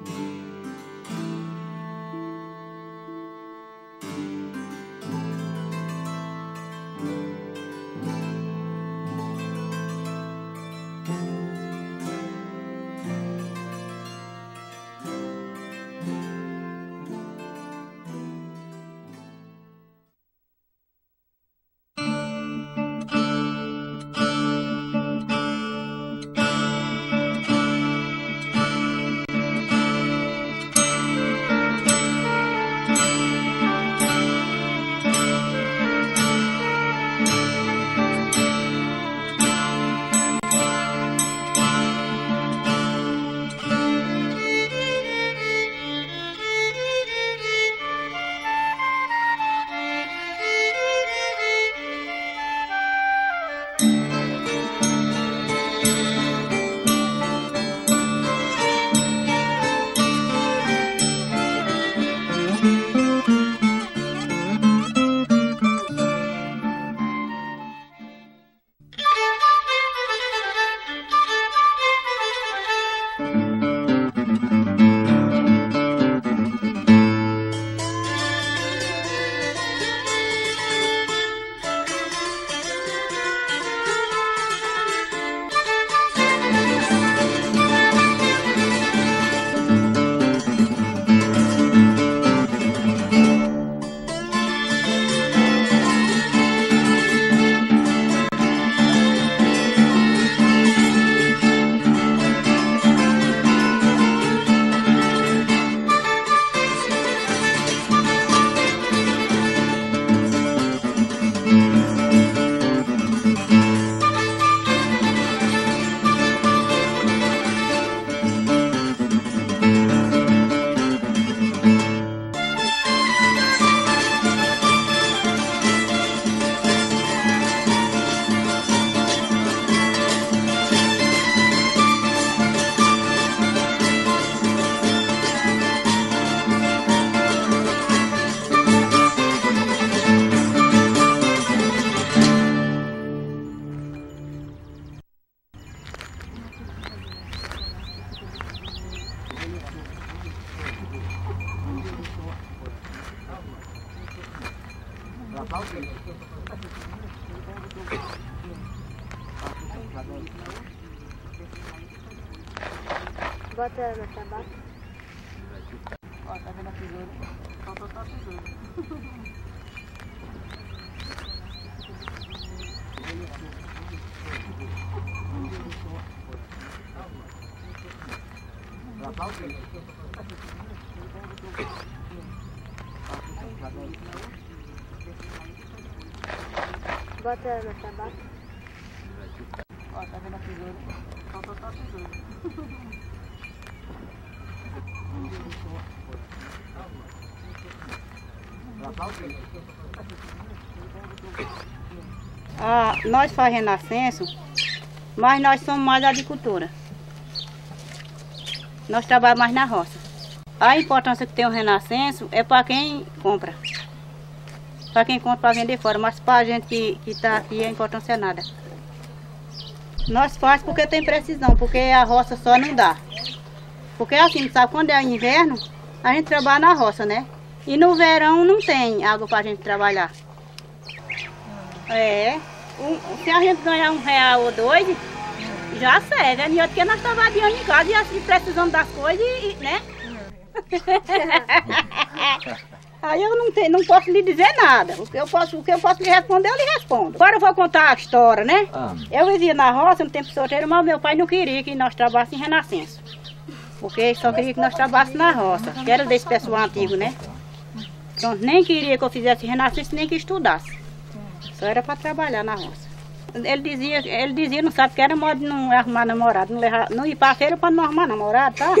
Bota na tabaco. Ó, tá vendo a tesoura? Faltou só a tesoura. Bota na tabaco. Ó, tá vendo a tesoura? Faltou só a tesoura. Ah, nós faz renascenço, mas nós somos mais agricultura. Nós trabalhamos mais na roça. A importância que tem o renascenço é para quem compra. Para quem compra para vender fora, mas para a gente que está aqui a importância é nada. Nós faz porque tem precisão, porque a roça só não dá. Porque assim, sabe, quando é inverno, a gente trabalha na roça, né? E no verão não tem água para a gente trabalhar. É. Um- se a gente ganhar um real ou dois, já serve. É melhor do que nós trabalhando em casa e assim precisando das coisas e, né? Aí eu não, tenho, não posso lhe dizer nada. O que, eu posso, o que eu posso lhe responder, eu lhe respondo. Agora eu vou contar a história, né? Ah, Eu vivia na roça no tempo solteiro, mas meu pai não queria que nós trabalhássemos em Renascença. Porque só queria que nós trabalhássemos na roça, que era desse pessoal antigo, né? Então nem queria que eu fizesse Renascença, nem que estudasse. Só era para trabalhar na roça. Ele dizia, ele dizia, não sabe que era modo de não arrumar namorado, não, levar, não ir para feira para não arrumar namorado, tá?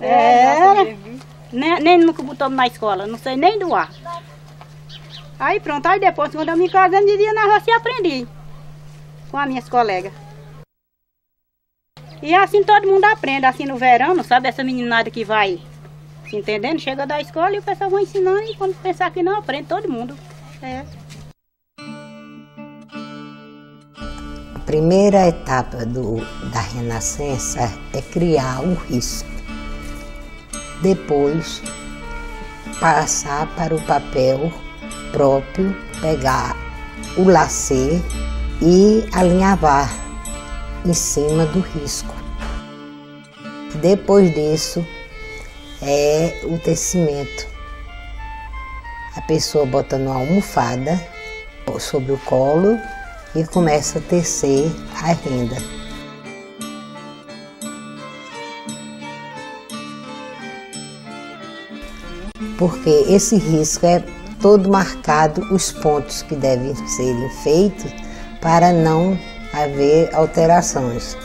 Era. Nem, nem nunca botou na escola, não sei nem doar. Aí pronto, aí depois quando eu me casei, eu vivia na roça e aprendi com as minhas colegas. E assim todo mundo aprende, assim no verão, não sabe essa meninada que vai se entendendo, chega da escola e o pessoal vai ensinando e quando pensar que não, aprende todo mundo. É. primeira etapa do, da renascença é criar o risco. Depois, passar para o papel próprio, pegar o lacê e alinhavar em cima do risco. Depois disso, é o tecimento. A pessoa bota numa almofada sobre o colo e começa a tecer a renda. Porque esse risco é todo marcado os pontos que devem serem feitos para não haver alterações.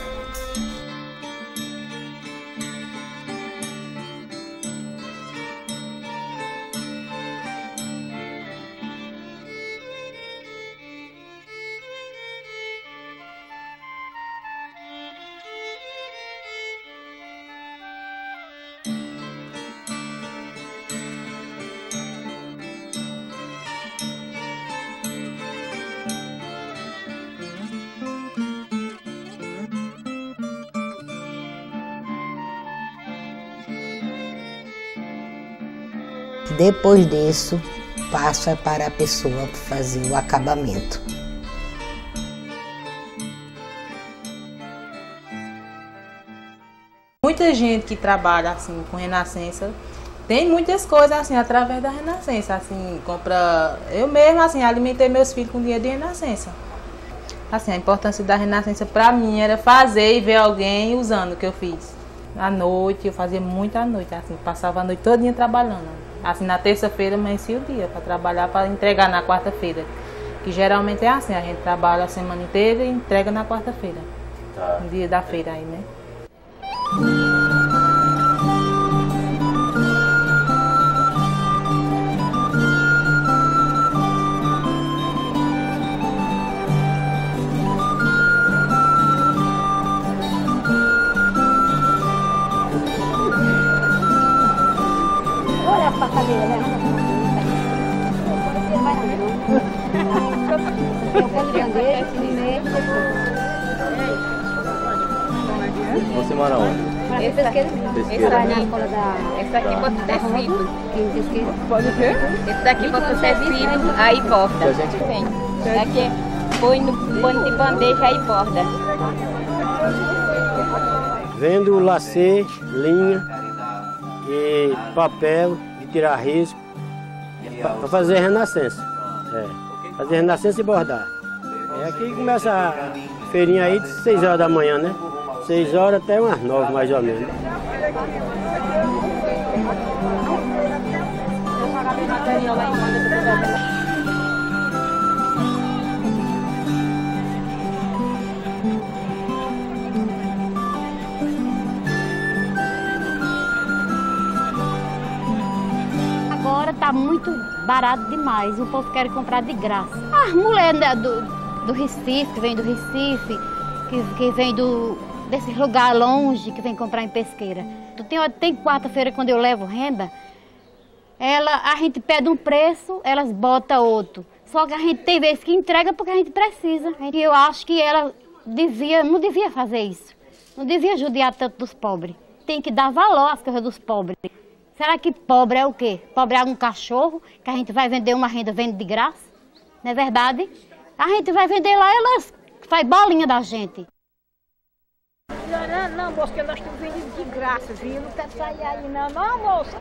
Depois disso, passa para a pessoa fazer o acabamento. Muita gente que trabalha assim com renascença tem muitas coisas assim através da renascença, assim, compra, eu mesma assim alimentei meus filhos com dinheiro de renascença. Assim, a importância da renascença para mim era fazer e ver alguém usando o que eu fiz. À noite, eu fazia muito à noite, assim, passava a noite todinha trabalhando. Assim, na terça-feira amanhecia o dia para trabalhar, para entregar na quarta-feira. Que geralmente é assim, a gente trabalha a semana inteira e entrega na quarta-feira. Tá. No dia da feira aí, né? Mora onde? Esse escola da... Esse aqui bota tecido. Pode ver? Esse daqui bota tecido, aí borda. A gente- Vem. Aqui põe no pano de bandeja aí borda. Vendo lacê, linha e papel de tirar risco para fazer renascença. É, fazer renascença e bordar. É aqui começa a feirinha aí de 6 horas da manhã, né? 6 horas até umas 9 mais ou menos. Agora tá muito barato demais. O povo quer comprar de graça. As mulheres né, do, do Recife, que vem do Recife, que, que vem do, desse lugar longe, que vem comprar em pesqueira. Tem, tem quarta-feira quando eu levo renda, ela, a gente pede um preço, elas botam outro. Só que a gente tem vezes que entrega porque a gente precisa. E eu acho que ela devia, não devia fazer isso. Não devia judiar tanto dos pobres. Tem que dar valor às coisas dos pobres. Será que pobre é o quê? Pobre é um cachorro que a gente vai vender uma renda vende de graça? Não é verdade? A gente vai vender lá, elas faz bolinha da gente. Não, não, moça, que nós estamos vendendo de graça, viu? Não quero sair aí, não, não, moça.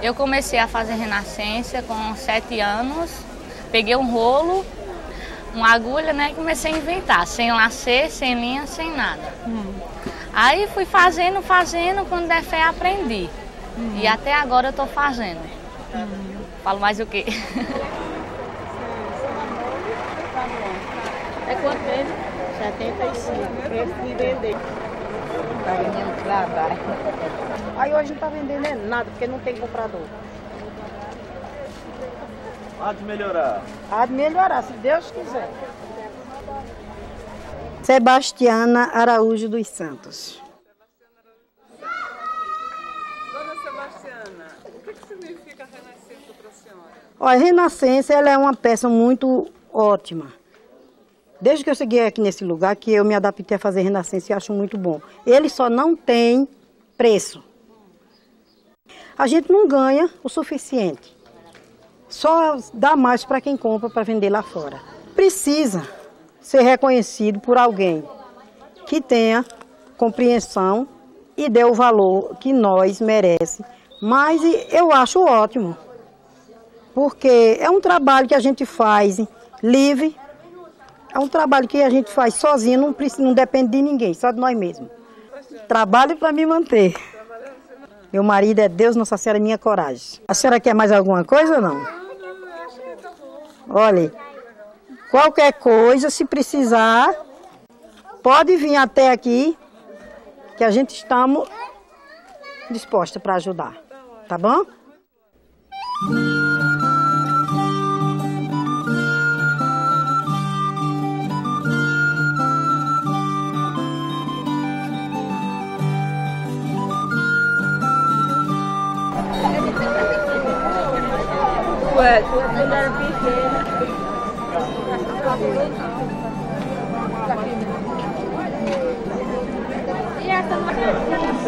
Eu comecei a fazer renascença com sete anos. Peguei um rolo, uma agulha, né? E comecei a inventar, sem lacer, sem linha, sem nada. Aí fui fazendo, fazendo, quando der fé aprendi. E até agora eu tô fazendo. Falo mais o quê? É quanto mesmo? 75. Preço de vender. Tá vendendo trabalho. Aí hoje não tá vendendo é nada, porque não tem comprador. Há de melhorar. Há de melhorar, se Deus quiser. Sebastiana Araújo dos Santos. A Renascença ela é uma peça muito ótima. Desde que eu cheguei aqui nesse lugar, que eu me adaptei a fazer Renascença e acho muito bom. Ele só não tem preço. A gente não ganha o suficiente. Só dá mais para quem compra para vender lá fora. Precisa ser reconhecido por alguém que tenha compreensão e dê o valor que nós merece. Mas eu acho ótimo, porque é um trabalho que a gente faz livre, é um trabalho que a gente faz sozinho, não, precisa, não depende de ninguém, só de nós mesmos. Trabalho para me manter. Meu marido é Deus, Nossa Senhora, minha coragem. A senhora quer mais alguma coisa ou não? Olha, qualquer coisa, se precisar, pode vir até aqui, que a gente estamos disposta para ajudar. Tá bom?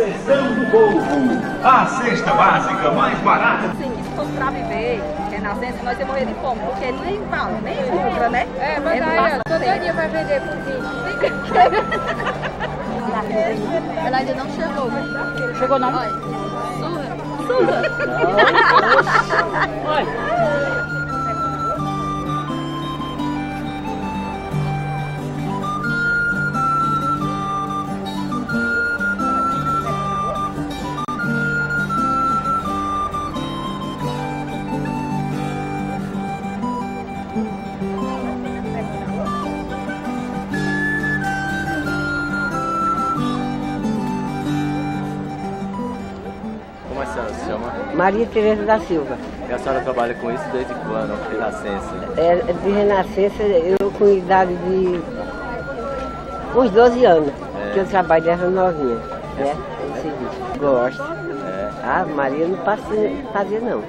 Sessão do Povo, a cesta básica mais barata. Sim, que se fosse pra viver, renascença, nós ia morrer de fome, porque nem vale, nem compra, né? É, mas aí, ó, todo dia vai vender por 20. Ela ainda não chegou, né? Chegou não? Olha. Surra! Como a Maria Tereza da Silva. E a senhora trabalha com isso desde quando? Renascença? É, de Renascença, eu com idade de uns 12 anos, É. que eu trabalho desde novinha, né? Esse serviço. Gosto. É. Ah, Maria não passa fazer não.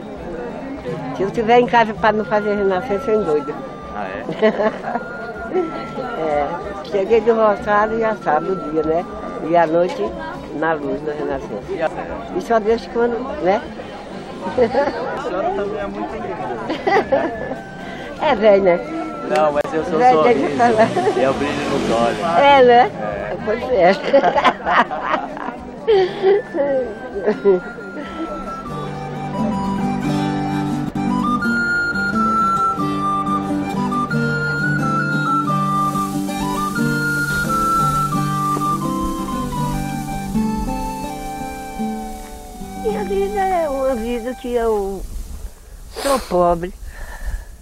Se eu estiver em casa para não fazer Renascença, eu endoido. Ah, é? É, cheguei do roçado e já sabe o dia, né? E à noite na luz da Renascença. E só Deus quando, né? A senhora também é muito linda. É velho, né? Não, mas eu sou eu sorriso. E é o brilho nos olhos. É, né? É. Pois é. Minha vida é uma vida que eu sou pobre,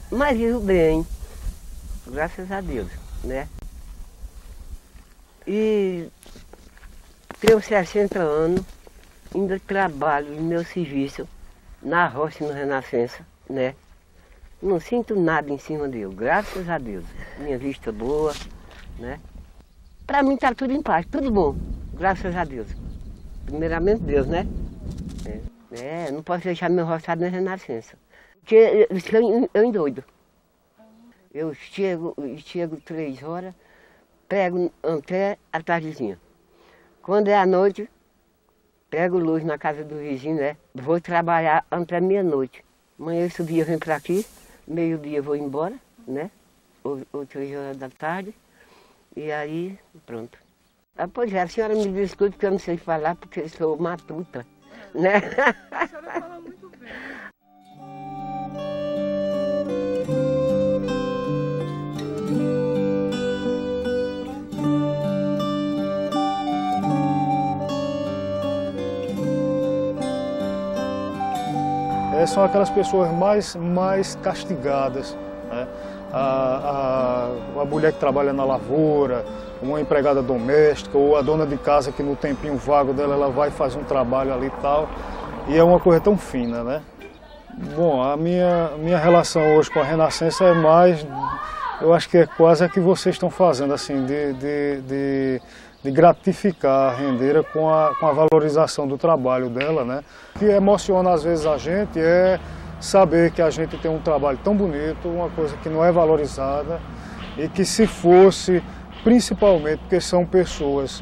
mas vivo bem, graças a Deus, né? E tenho 60 anos, ainda trabalho no meu serviço na roça no Renascença, né? Não sinto nada em cima dele, graças a Deus. Minha vista boa, né? Para mim tá tudo em paz, tudo bom, graças a Deus. Primeiramente Deus, né? É, não posso deixar meu roçado na Renascença. Porque eu, eu, eu endoido. Eu chego, chego três horas, pego até a tardezinha. Quando é à noite, pego luz na casa do vizinho, né? Vou trabalhar até meia-noite. Amanhã eu venho para aqui, meio-dia vou embora, né? Ou, ou três horas da tarde. E aí, pronto. Ah, pois é, a senhora me desculpe que eu não sei falar porque eu sou matuta, né? A senhora fala muito bem. É, são aquelas pessoas mais, mais castigadas. Né? A, a, a mulher que trabalha na lavoura, uma empregada doméstica ou a dona de casa que no tempinho vago dela ela vai fazer um trabalho ali e tal. E é uma coisa tão fina, né? Bom, a minha, minha relação hoje com a Renascença é mais, eu acho que é quase a que vocês estão fazendo, assim, de, de, de, de gratificar a rendeira com a, com a valorização do trabalho dela, né? O que emociona às vezes a gente é saber que a gente tem um trabalho tão bonito, uma coisa que não é valorizada e que se fosse, principalmente porque são pessoas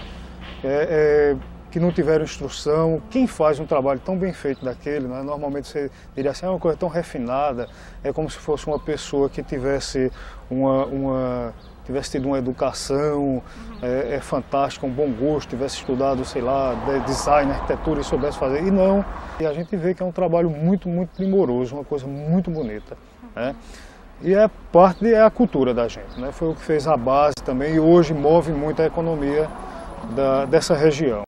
é, é, que não tiveram instrução, quem faz um trabalho tão bem feito daquele, né? normalmente você diria assim, é uma coisa tão refinada, é como se fosse uma pessoa que tivesse uma, uma tivesse tido uma educação é, é fantástica, um bom gosto, tivesse estudado, sei lá, design, arquitetura e soubesse fazer. E não. E a gente vê que é um trabalho muito, muito primoroso, uma coisa muito bonita. Né? E é parte, é a cultura da gente. Né? Foi o que fez a base também e hoje move muito a economia da, dessa região.